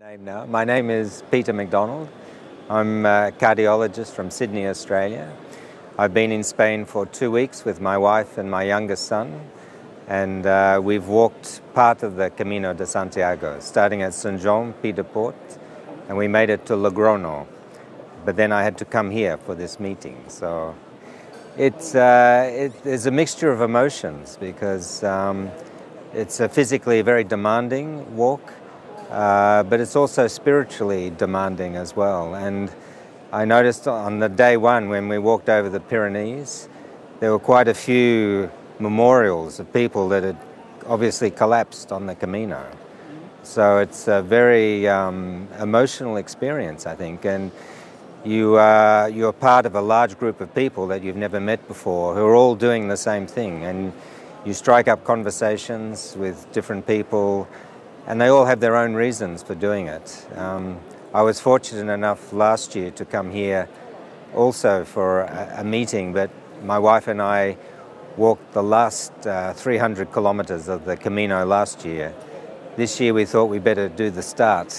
Name now. My name is Peter McDonald. I'm a cardiologist from Sydney, Australia. I've been in Spain for two weeks with my wife and my youngest son, and uh, we've walked part of the Camino de Santiago, starting at St. Jean Pied de Port, and we made it to Logrono. But then I had to come here for this meeting. So it's, uh, it, it's a mixture of emotions because um, it's a physically very demanding walk uh, but it's also spiritually demanding as well. And I noticed on the day one when we walked over the Pyrenees, there were quite a few memorials of people that had obviously collapsed on the Camino. So it's a very um, emotional experience, I think. And you are, you're part of a large group of people that you've never met before who are all doing the same thing. And you strike up conversations with different people and they all have their own reasons for doing it. Um, I was fortunate enough last year to come here also for a, a meeting, but my wife and I walked the last uh, 300 kilometres of the Camino last year. This year we thought we better do the start,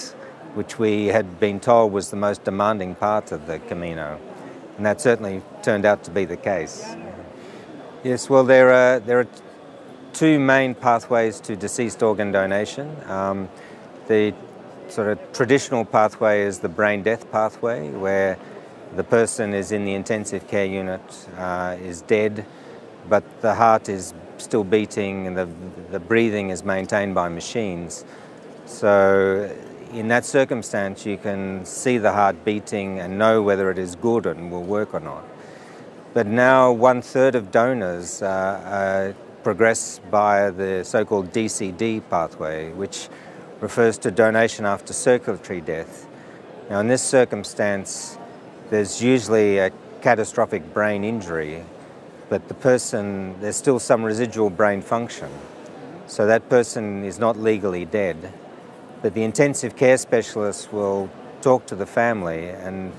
which we had been told was the most demanding part of the Camino. And that certainly turned out to be the case. Yes, well, there are, there are two main pathways to deceased organ donation. Um, the sort of traditional pathway is the brain death pathway, where the person is in the intensive care unit, uh, is dead, but the heart is still beating and the, the breathing is maintained by machines. So in that circumstance, you can see the heart beating and know whether it is good and will work or not. But now one third of donors uh, progress by the so-called DCD pathway, which refers to donation after circulatory death. Now, in this circumstance, there's usually a catastrophic brain injury, but the person, there's still some residual brain function. So that person is not legally dead. But the intensive care specialist will talk to the family and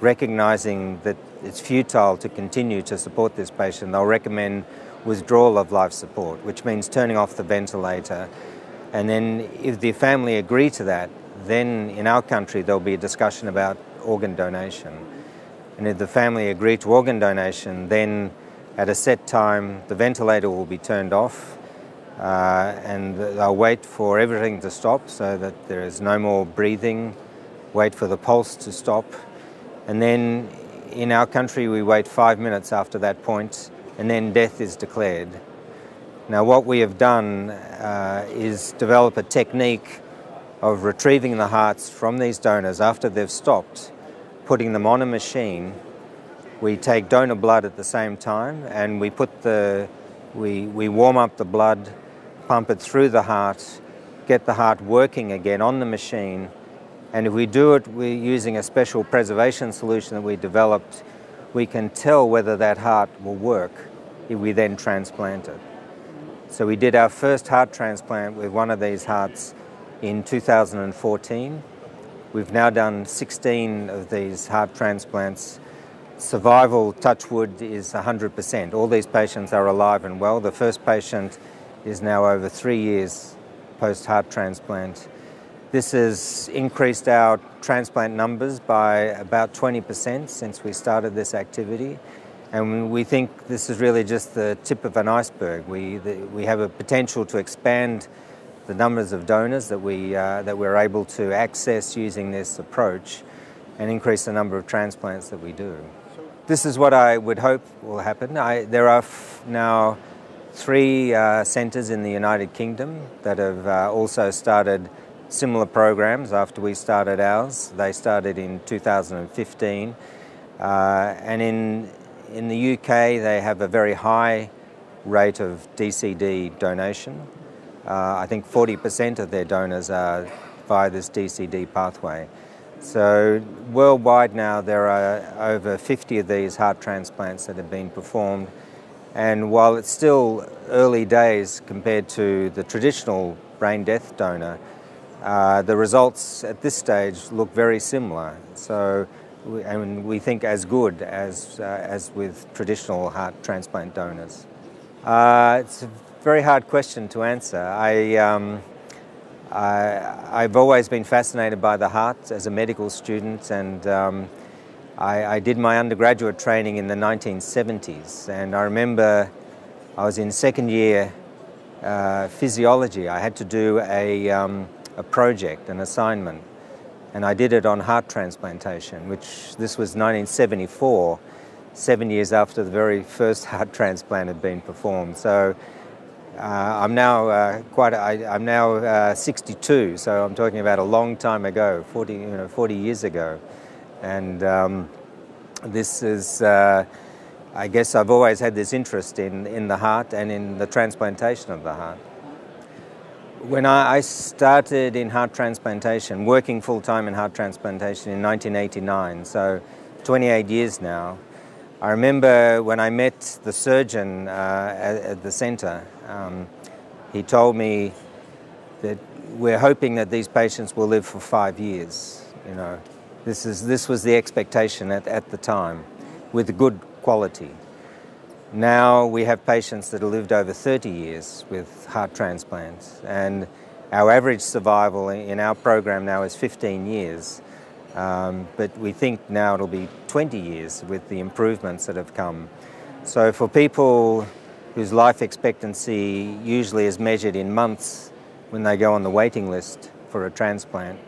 recognizing that it's futile to continue to support this patient, they'll recommend withdrawal of life support, which means turning off the ventilator. And then, if the family agree to that, then in our country there'll be a discussion about organ donation. And if the family agree to organ donation, then at a set time the ventilator will be turned off uh, and they'll wait for everything to stop so that there is no more breathing, wait for the pulse to stop. And then in our country we wait five minutes after that point and then death is declared. Now, what we have done uh, is develop a technique of retrieving the hearts from these donors after they've stopped, putting them on a machine. We take donor blood at the same time and we put the we, we warm up the blood, pump it through the heart, get the heart working again on the machine. And if we do it we're using a special preservation solution that we developed, we can tell whether that heart will work if we then transplant it. So we did our first heart transplant with one of these hearts in 2014. We've now done 16 of these heart transplants. Survival, touch wood, is 100%. All these patients are alive and well. The first patient is now over three years post heart transplant. This has increased our transplant numbers by about 20% since we started this activity. And we think this is really just the tip of an iceberg. We, the, we have a potential to expand the numbers of donors that, we, uh, that we're able to access using this approach and increase the number of transplants that we do. This is what I would hope will happen. I, there are now three uh, centres in the United Kingdom that have uh, also started similar programs after we started ours. They started in 2015. Uh, and in in the UK, they have a very high rate of DCD donation. Uh, I think 40% of their donors are via this DCD pathway. So worldwide now there are over 50 of these heart transplants that have been performed and while it's still early days compared to the traditional brain death donor, uh, the results at this stage look very similar. So and we think as good as, uh, as with traditional heart transplant donors? Uh, it's a very hard question to answer. I, um, I, have always been fascinated by the heart as a medical student and um, I, I, did my undergraduate training in the 1970s and I remember I was in second year uh, physiology. I had to do a, um, a project, an assignment and I did it on heart transplantation which this was 1974, seven years after the very first heart transplant had been performed. So uh, I'm now uh, quite. I, am now uh, 62, so I'm talking about a long time ago, 40, you know, 40 years ago, and um, this is. Uh, I guess I've always had this interest in in the heart and in the transplantation of the heart. When I, started in heart transplantation, working full time in heart transplantation in 1989, so 28 years now. I remember when I met the surgeon uh, at, the centre, um, he told me that we're hoping that these patients will live for five years. You know, this, is, this was the expectation at, at the time, with good quality. Now we have patients that have lived over 30 years with heart transplants, and our average survival in our program now is 15 years. Um, but we think now it'll be 20 years with the improvements that have come. So for people whose life expectancy usually is measured in months when they go on the waiting list for a transplant,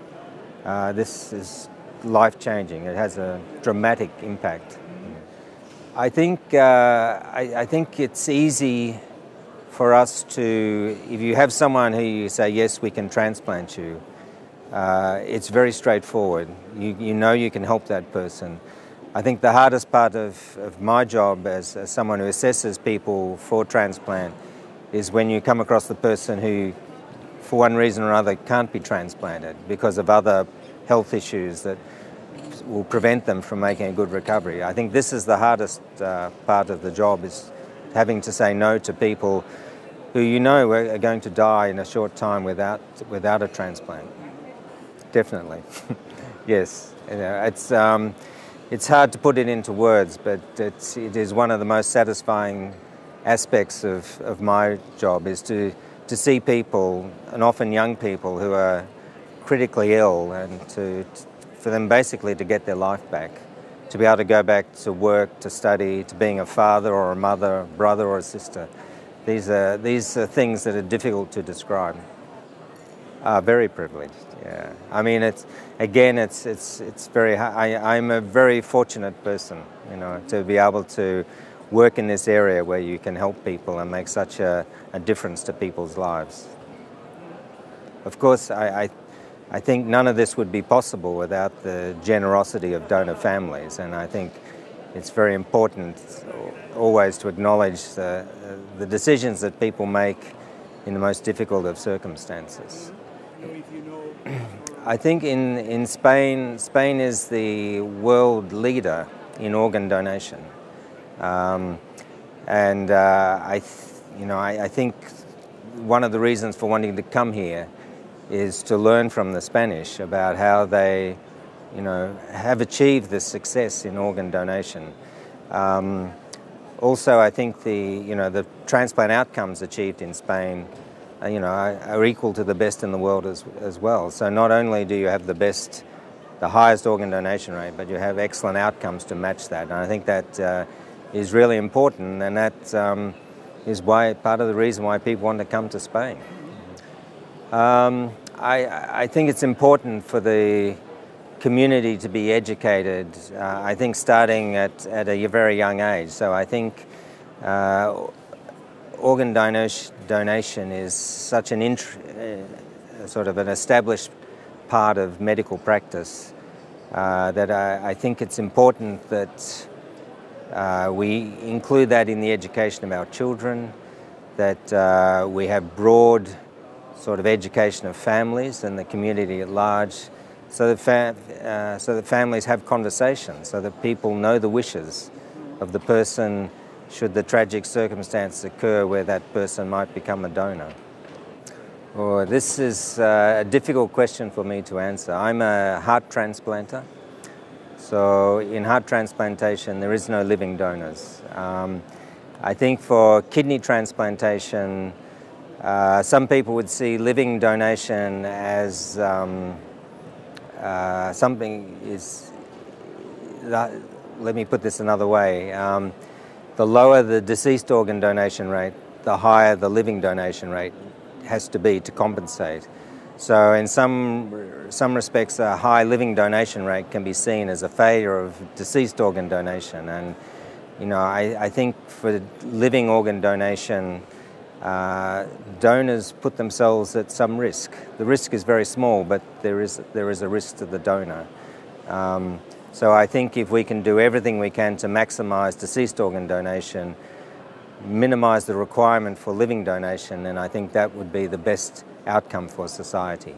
uh, this is life changing. It has a dramatic impact. I think, uh, I, I think it's easy for us to, if you have someone who you say, yes, we can transplant you, uh, it's very straightforward. You, you know you can help that person. I think the hardest part of, of my job as, as someone who assesses people for transplant is when you come across the person who, for one reason or other, can't be transplanted because of other health issues that will prevent them from making a good recovery. I think this is the hardest uh, part of the job is having to say no to people who you know are going to die in a short time without, without a transplant definitely. yes, it's, um, it's hard to put it into words, but it's, it is one of the most satisfying aspects of, of my job is to, to see people, and often young people, who are critically ill and to, for them basically to get their life back, to be able to go back to work, to study, to being a father or a mother, brother or a sister. These are, these are things that are difficult to describe. Uh, very privileged. Yeah. I mean, it's again, it's it's it's very. I, I'm a very fortunate person, you know, to be able to work in this area where you can help people and make such a, a difference to people's lives. Of course, I, I, I think none of this would be possible without the generosity of donor families, and I think it's very important always to acknowledge the, the decisions that people make in the most difficult of circumstances. I think in, in Spain, Spain is the world leader in organ donation. Um, and uh, I, you know, I, I, think one of the reasons for wanting to come here is to learn from the Spanish about how they, you know, have achieved this success in organ donation. Um, also, I think the, you know, the transplant outcomes achieved in Spain uh, you know, are equal to the best in the world as, as well. So not only do you have the best, the highest organ donation rate, but you have excellent outcomes to match that. And I think that uh, is really important, and that um, is why part of the reason why people want to come to Spain. Um, I, I think it's important for the community to be educated, uh, I think starting at, at a very young age. So I think uh, organ donation is such an uh, sort of an established part of medical practice uh, that I, I, think it's important that uh, we include that in the education of our children, that uh, we have broad sort of education of families and the community at large, so that, uh, so that families have conversations, so that people know the wishes of the person should the tragic circumstance occur where that person might become a donor? Well, this is uh, a difficult question for me to answer. I'm a heart transplanter. So in heart transplantation, there is no living donors. Um, I think for kidney transplantation, Uh, some people would see living donation as um, uh, something is. let me put this another way. Um, the lower the deceased organ donation rate, the higher the living donation rate has to be to compensate. So, in some, some respects, a high living donation rate can be seen as a failure of deceased organ donation. And, you know, I, I think for living organ donation, uh, donors put themselves at some risk. The risk is very small, but there is, there is a risk to the donor. Um, so I think if we can do everything we can to maximise deceased organ donation, minimise the requirement for living donation, then I think that would be the best outcome for society.